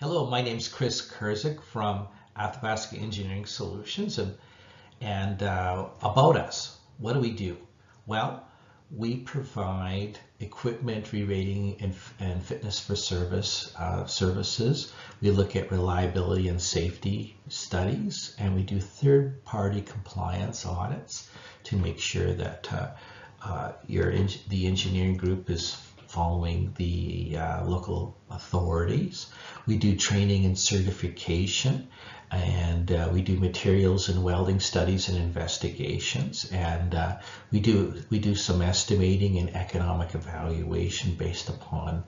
my name is Chris Kurzik from Athabasca Engineering Solutions and, and uh, about us, what do we do? Well, we provide equipment re-rating and, and, fitness for service uh, services. We look at reliability and safety studies, and we do third-party compliance audits to make sure that uh, uh, your the engineering group is following the uh, local authorities. We do training and certification and uh, we do materials and welding studies and investigations and uh, we do we do some estimating and economic evaluation based upon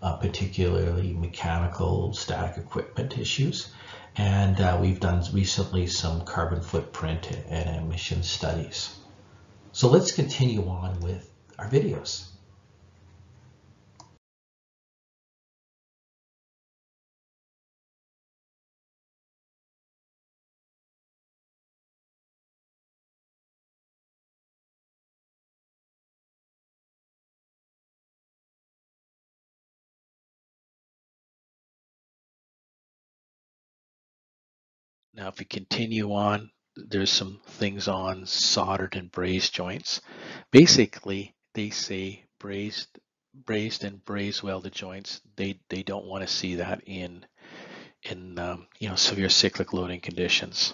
uh, particularly mechanical static equipment issues. And uh, we've done recently some carbon footprint and emission studies. So let's continue on with our videos Now, if we continue on, there's some things on soldered and brazed joints. Basically, they say brazed, brazed and brazed welded joints. They they don't want to see that in in um, you know severe cyclic loading conditions.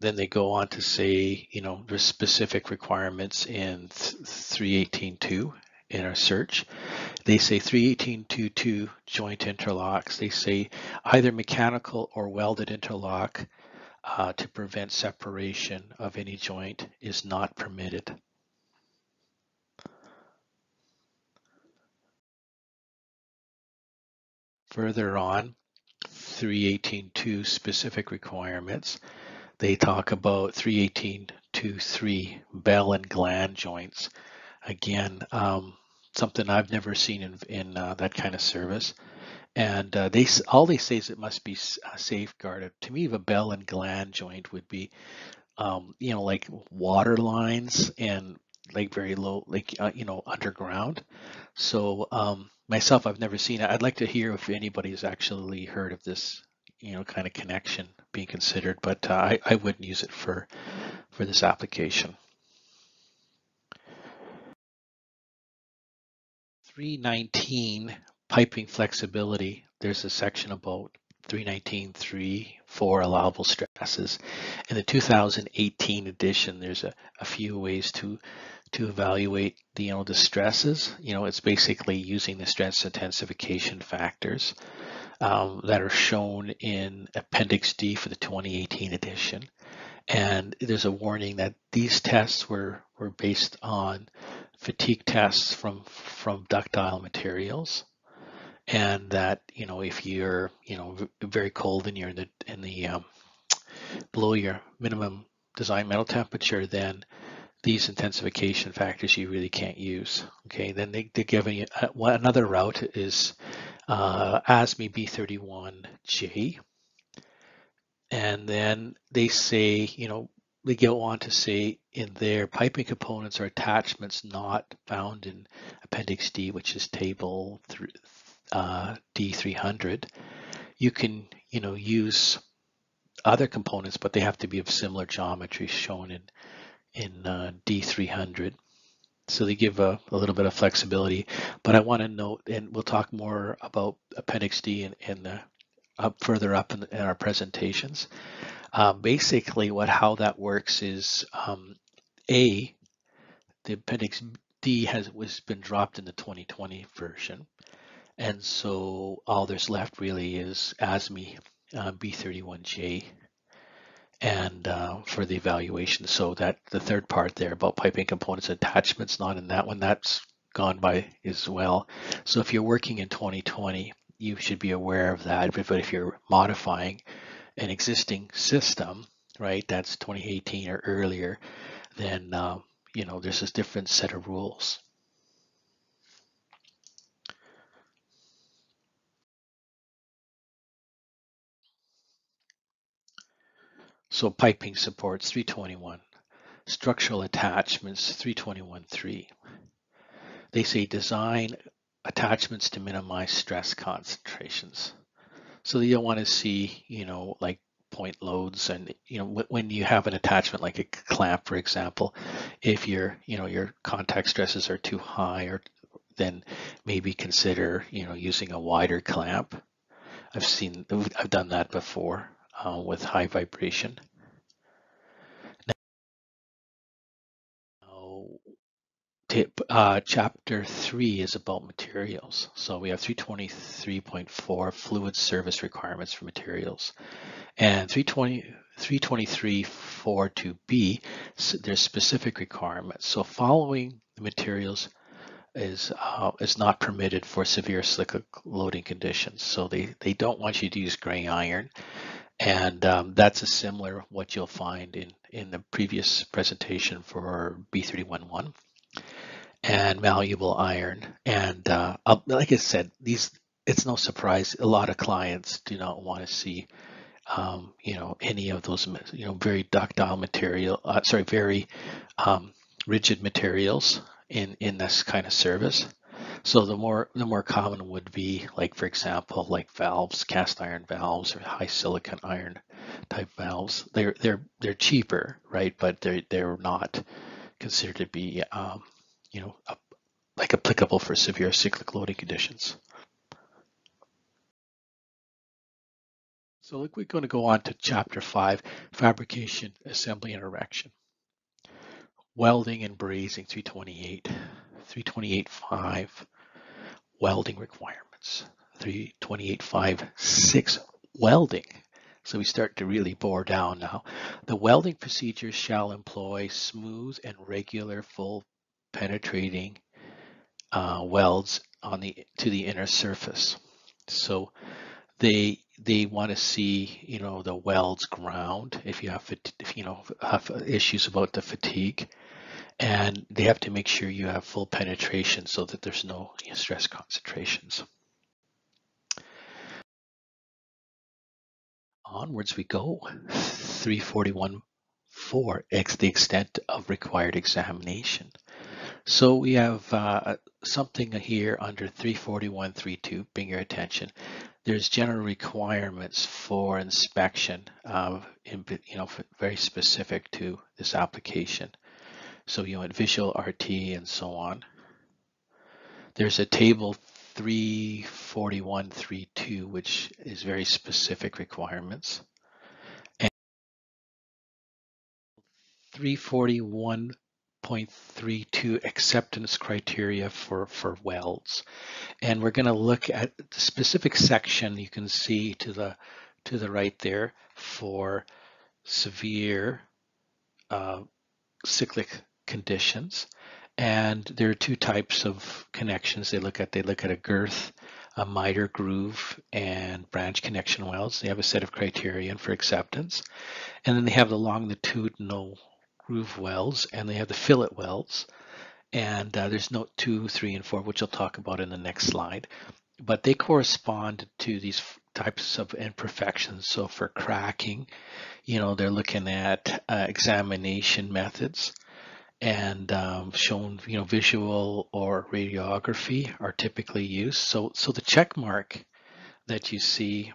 Then they go on to say, you know, there's specific requirements in 318.2 in our search. They say 318.2.2 joint interlocks. They say either mechanical or welded interlock uh, to prevent separation of any joint is not permitted. Further on, 318.2 specific requirements, they talk about 318.2.3 bell and gland joints. Again, um, something I've never seen in, in uh, that kind of service. And uh, they all they say is it must be uh, safeguarded. To me, a bell and gland joint would be, um, you know, like water lines and like very low, like uh, you know, underground. So um, myself, I've never seen it. I'd like to hear if anybody's actually heard of this, you know, kind of connection being considered. But uh, I, I wouldn't use it for for this application. 319 piping flexibility, there's a section about 319, 3, 4 allowable stresses. In the 2018 edition, there's a, a few ways to to evaluate the, you know, the stresses. You know, it's basically using the stress intensification factors um, that are shown in Appendix D for the 2018 edition. And there's a warning that these tests were, were based on fatigue tests from from ductile materials. And that you know if you're you know very cold and you're in the in the um, below your minimum design metal temperature then these intensification factors you really can't use. Okay? Then they, they're giving you uh, another route is uh, ASME B31J and then they say you know they go on to say in there, piping components or attachments not found in Appendix D, which is table uh, D300, you can, you know, use other components, but they have to be of similar geometry shown in in uh, D300. So they give a, a, little bit of flexibility, but I want to note, and we'll talk more about Appendix D in, in the up further up in, in our presentations. Uh, basically, what how that works is um, a the appendix D has was been dropped in the 2020 version, and so all there's left really is ASME uh, B31J and uh, for the evaluation. So that the third part there about piping components attachments not in that one that's gone by as well. So if you're working in 2020, you should be aware of that. But if you're modifying an existing system, right, that's 2018 or earlier, then uh, you know there's a different set of rules. So piping supports 321, structural attachments 321.3. they say design attachments to minimize stress concentrations. So you don't want to see, you know, like point loads and you know when you have an attachment like a clamp for example if your you know your contact stresses are too high or then maybe consider you know using a wider clamp. I've seen i've done that before uh, with high vibration now tip, uh, chapter 3 is about materials so we have 323.4 fluid service requirements for materials and 320, 323.4.2b, there's specific requirements. So following the materials is uh, is not permitted for severe cyclic loading conditions. So they, they don't want you to use gray iron. And um, that's a similar what you'll find in, in the previous presentation for B31.1 and malleable iron. And uh, like I said, these it's no surprise a lot of clients do not want to see um, you know, any of those, you know, very ductile material, uh, sorry, very um, rigid materials in, in this kind of service. So the more the more common would be like, for example, like valves, cast iron valves or high silicon iron type valves. They're they're they're cheaper, right? But they're they're not considered to be, um, you know, like applicable for severe cyclic loading conditions. So look, we're going to go on to chapter five, fabrication, assembly, and erection. Welding and brazing 328, 328.5, welding requirements, 328.5, 6, welding. So we start to really bore down now. The welding procedures shall employ smooth and regular full penetrating uh, welds on the to the inner surface. So they they want to see you know the welds ground if you have if you know have issues about the fatigue. And they have to make sure you have full penetration so that there's no stress concentrations. Onwards we go. 341 4 x the extent of required examination so we have uh, something here under 341.3.2, bring your attention. There's general requirements for inspection, uh, in, you know, very specific to this application. So you want visual RT and so on. There's a table 341.3.2, which is very specific requirements. And 341 0.32 acceptance criteria for, for welds. And we're going to look at the specific section you can see to the to the right there for severe uh, cyclic conditions. And there are two types of connections they look at. They look at a girth, a miter groove, and branch connection welds. They have a set of criterion for acceptance. And then they have the longitudinal groove welds and they have the fillet welds. And uh, there's note two, three, and four, which I'll talk about in the next slide. But they correspond to these types of imperfections. So for cracking, you know, they're looking at uh, examination methods and um, shown, you know, visual or radiography are typically used. So, so the check mark that you see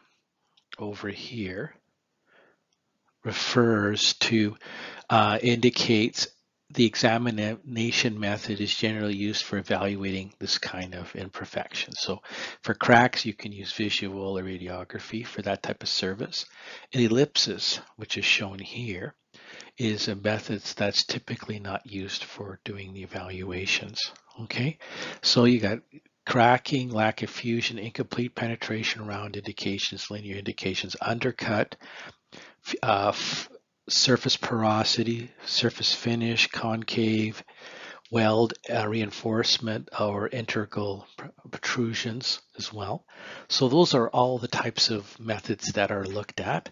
over here refers to uh, indicates the examination method is generally used for evaluating this kind of imperfection. So for cracks, you can use visual or radiography for that type of service. And ellipsis, which is shown here, is a method that's typically not used for doing the evaluations. Okay, so you got cracking, lack of fusion, incomplete penetration round indications, linear indications, undercut, uh, surface porosity, surface finish, concave, weld uh, reinforcement or integral protrusions as well. So those are all the types of methods that are looked at.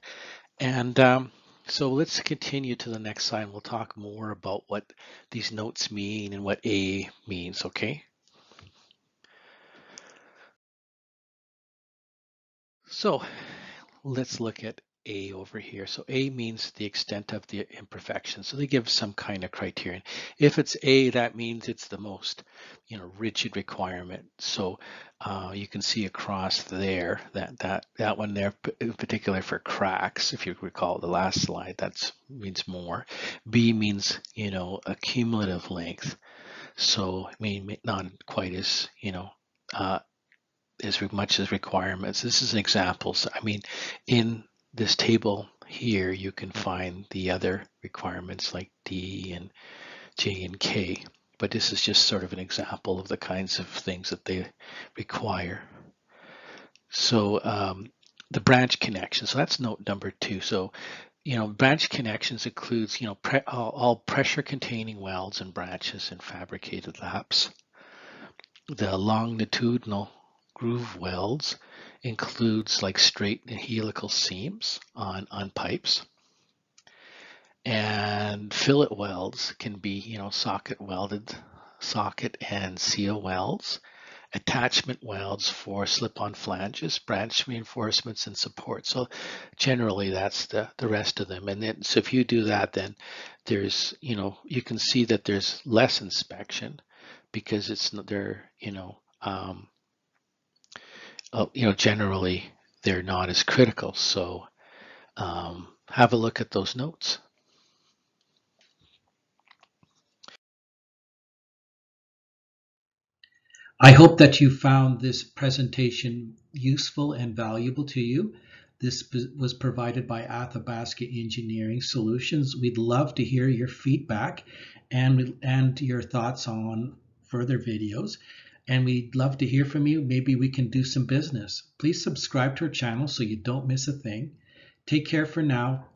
And um, so let's continue to the next slide. We'll talk more about what these notes mean and what A means, okay? So let's look at A over here. So A means the extent of the imperfection. So they give some kind of criterion. If it's A, that means it's the most, you know, rigid requirement. So uh, you can see across there that that that one there, in particular for cracks. If you recall the last slide, that means more. B means you know a cumulative length. So I mean not quite as you know uh, as much as requirements. This is an example. So, I mean, in this table here, you can find the other requirements like D and J and K, but this is just sort of an example of the kinds of things that they require. So um, the branch connection, so that's note number two. So, you know, branch connections includes, you know, pre all, all pressure containing welds and branches and fabricated laps. The longitudinal groove welds includes like straight and helical seams on, on pipes. And fillet welds can be, you know, socket welded, socket and seal welds, attachment welds for slip-on flanges, branch reinforcements and support. So generally that's the, the rest of them. And then, so if you do that, then there's, you know, you can see that there's less inspection because it's, they're, you know, um, uh, you know, generally they're not as critical. So um, have a look at those notes. I hope that you found this presentation useful and valuable to you. This was provided by Athabasca Engineering Solutions. We'd love to hear your feedback and, and your thoughts on further videos and we'd love to hear from you. Maybe we can do some business. Please subscribe to our channel so you don't miss a thing. Take care for now.